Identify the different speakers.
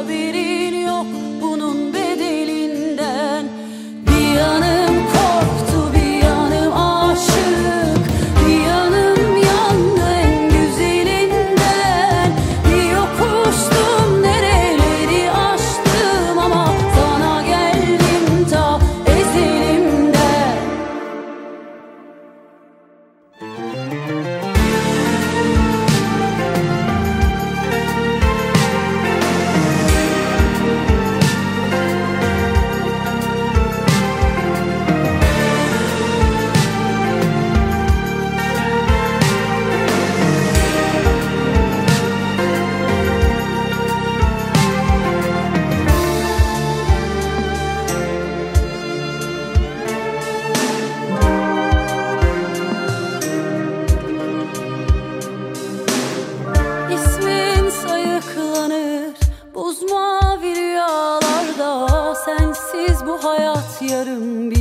Speaker 1: all that İsmin sayıklanır. Buz mavi rüyalarda Sensiz bu hayat yarım bir